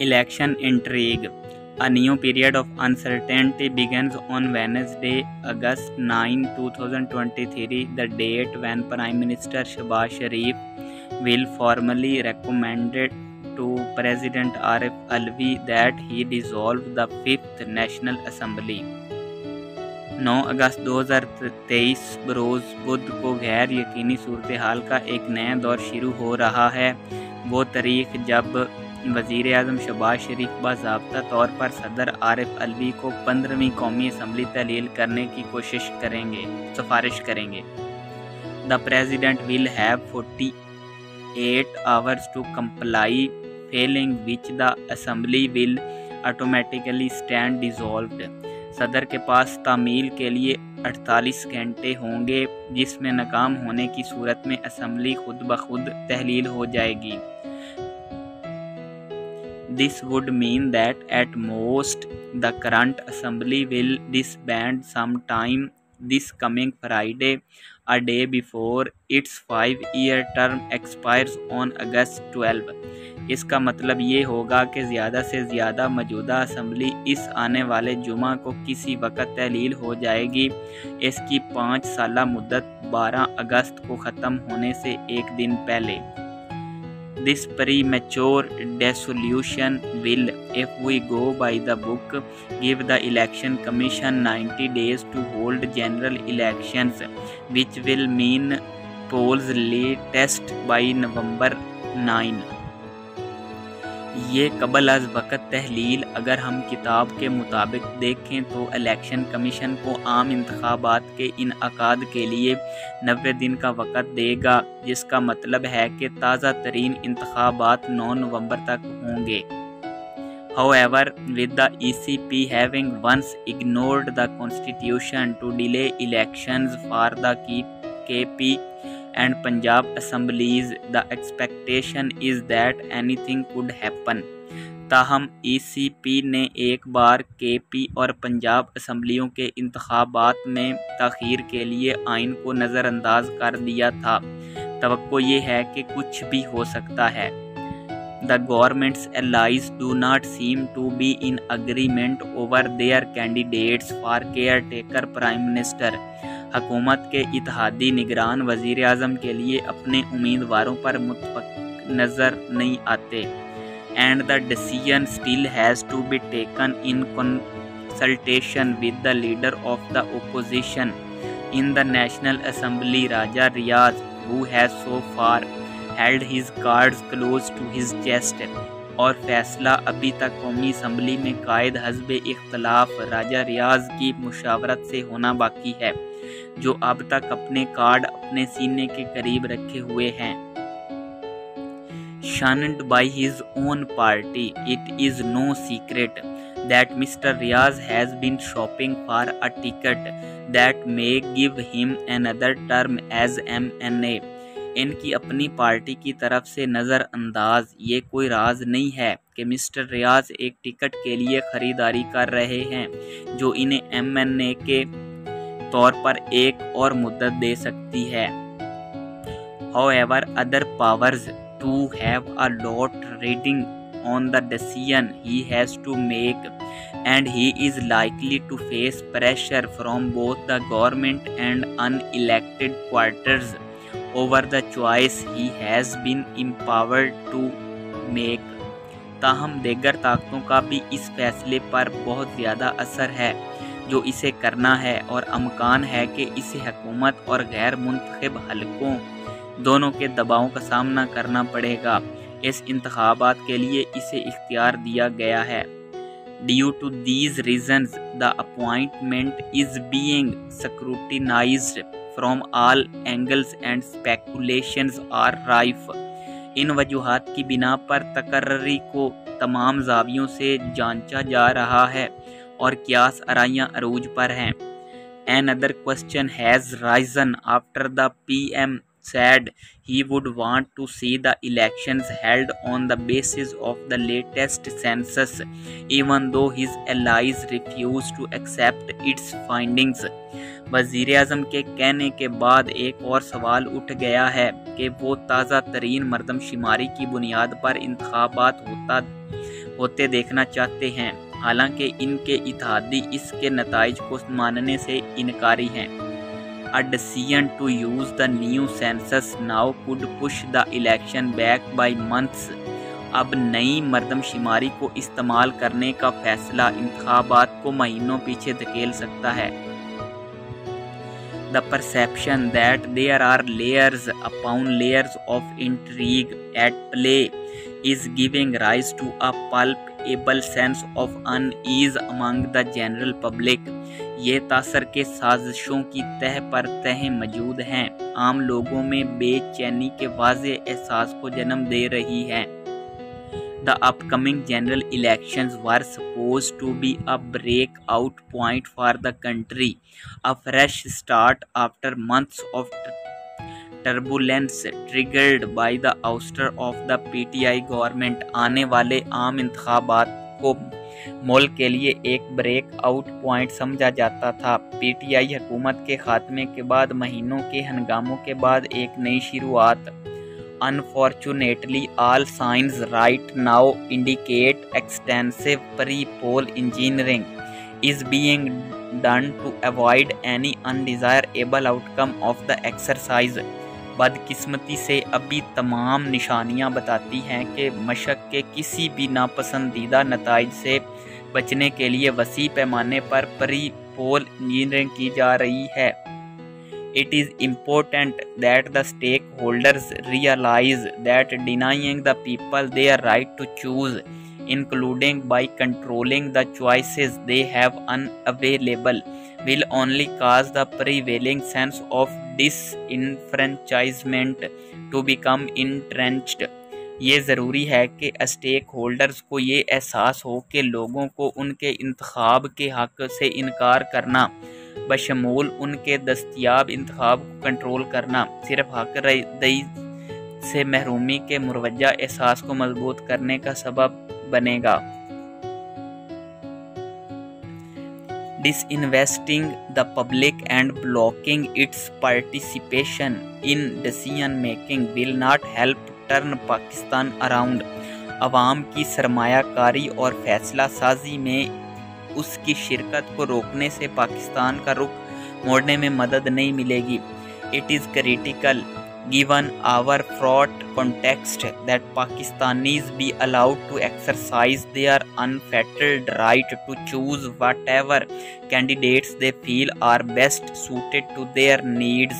Election intrigue. A new period of uncertainty begins on Wednesday, August 9, 2023, the date when Prime Minister Shehbaz Sharif will formally recommend to President Arif Alvi that he dissolve the Fifth National Assembly. 9 अगस्त 2023 बरोज़ बुध को गैर यकीनी सूरत हाल का एक नया दौर शुरू हो रहा है वो तारीख जब वज़ी अजम शबाज शरीफ बाबा तौर पर सदर आरिफ अलवी को पंद्रहवीं कौमी असम्बली तहलील करने की कोशिश करेंगे, सिफारिश करेंगे। The president will have forty eight hours to comply, failing which the assembly will automatically stand dissolve सदर के पास तामील के लिए 48 घंटे होंगे, जिसमें नाकाम होने की सूरत में असम्बली खुद ब खुद तहलील हो जाएगी। This would mean that at most the current assembly will disband sometime this coming Friday, a day before its five-year term expires on August 12. इसका मतलब ये होगा कि ज़्यादा से ज़्यादा मौजूदा असम्बली इस आने वाले जुमा को किसी वक्त तहलील हो जाएगी इसकी पाँच साल मुद्दत 12 अगस्त को ख़त्म होने से एक दिन पहले This premature dissolution will, if we go by the book, give the Election Commission 90 days to hold general elections, which will mean polls latest by November 9. ये कबल अज वक़्त तहलील अगर हम किताब के मुताबिक देखें तो इलेक्शन कमीशन को आम इंतबात के इनका के लिए नबे दिन का वक़्त देगा जिसका मतलब है कि ताज़ा तरीन इंतबात नौ नवंबर तक होंगे। However with However, with the ECP having once ignored the constitution to delay elections for the KP and Punjab assemblies, the expectation is that anything could happen. ताहम ईसीपी ने एक बार के पी और पंजाब असम्बलियों के इंतबात में तखीर के लिए आइन को नज़रअंदाज कर दिया था। तो ये है कि कुछ भी हो सकता है। The government's allies do not seem to be in agreement over their candidates for caretaker prime minister हकूमत के इतिहादी निगरान वज़ी अजम के लिए अपने उम्मीदवारों पर मुतफ़ नज़र नहीं आते। And the decision still has to be taken in consultation with the leader of the opposition in the national assembly Raja Riaz who has so far held his cards close to his chest और फैसला अभी तक कौमी assembly में कायद हजब इख्तलाफ राजा रियाज की मुशावरत से होना बाकी है। जो अब तक अपने कार्ड अपने सीने के करीब रखे हुए हैं। Shunned by his own party it is no secret that mister Riaz has been shopping for a ticket that may give him another term as M N A इनकी अपनी पार्टी की तरफ़ से नज़रअंदाज, ये कोई राज नहीं है कि मिस्टर रियाज एक टिकट के लिए ख़रीदारी कर रहे हैं, जो इन्हें एम एन ए के तौर पर एक और मुद्दत दे सकती है। However other power to have a lot reading on the decision he has to make and he is likely to face pressure from both the government and unelected quarter over the choice he has been empowered to make ताहम, देगर ताकतों का भी इस फैसले पर बहुत ज़्यादा असर है। जो इसे करना है और अमकान है कि इसे हकूमत और गैर मुंतब हलकों दोनों के दबाव का सामना करना पड़ेगा। इस इंतबात के लिए इसे इख्तियार दिया गया है। Due to these reasons the appointment is being scrutinised from all angles and speculations are rife इन वजूहत की बिना पर तकर्री को तमाम जावियों से जांचा जा रहा है। और क्यास अराइयाँ अरूज पर हैं। Another question has risen after the P M said he would want to see the election held on the basis of the latest census even though his allies refuse to accept its findings वज़ीर अजम के कहने के बाद एक और सवाल उठ गया है कि वो ताज़ा तरीन मरदमशुमारी की बुनियाद पर इंतबात होता होते देखना चाहते हैं। हालाँकि इनके इतिहादी इसके नतज को मानने से इनकारी हैं। A decision to use the new census now could push the election back by months अब नई मरदमशुमारी को इस्तेमाल करने का फैसला इंतबात को महीनों पीछे धकेल सकता है। The perception that there are layers upon layers of intrigue at play is giving rise to a palpable sense of unease among the general public ये तासर के साजिशों की तह पर तह मौजूद हैं। आम लोगों में बेचैनी के वाज एहसास को जन्म दे रही है। The upcoming general election were supposed to be a break out point for the country a fresh start after months of turbulence triggered by the ouster of the P T I government आने वाले आम इंतबात को मोल के लिए एक break out point समझा जाता था। पी टी आई हुकूमत के खात्मे के बाद, महीनों के हंगामों के बाद एक नई शुरुआत। Unfortunately all signs right now indicate extensive pre poll engineering is being done to avoid any undesirable outcome of the exercise बदकिस्मती से अभी तमाम निशानियाँ बताती हैं कि मशक के किसी भी नापसंदीदा नतज से बचने के लिए वसी पैमाने पर परी पोल इंजीनियरिंग की जा रही है। It is important that the stakeholders realise that denying the people their right to choose including by controlling the choices they have unavailable will only cause the prevailing sense of disenfranchisement to become entrenched ये ज़रूरी है कि stake holders को ये एहसास हो कि लोगों को उनके इंतखब के हक से इनकार करना बशमूल उनके दस्तियाब इंतखब को कंट्रोल करना सिर्फ़ हक दई से महरूमी के मुरवजा एहसास को मज़बूत करने का सबब बनेगा। Disinvesting the public and blocking its participation in decision making will not help turn Pakistan around आवाम की सरमाकारी और फैसला साजी में उसकी शिरकत को रोकने से पाकिस्तान का रुख मोड़ने में मदद नहीं मिलेगी। It is critical given our fraught context that Pakistanis be allowed to exercise their unfettered right to choose whatever candidates they feel are best suited to their needs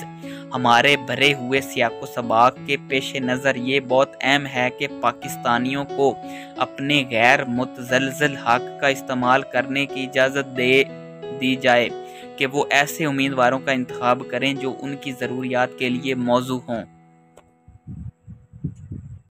हमारे भरे हुए सियाको सबाक के पेश नज़र ये बहुत अहम है कि पाकिस्तानियों को अपने गैर मुतजलजल हक का इस्तेमाल करने की इजाज़त दे दी जाए कि वो ऐसे उम्मीदवारों का इंतब करें जो उनकी ज़रूरियात के लिए मौजू हों।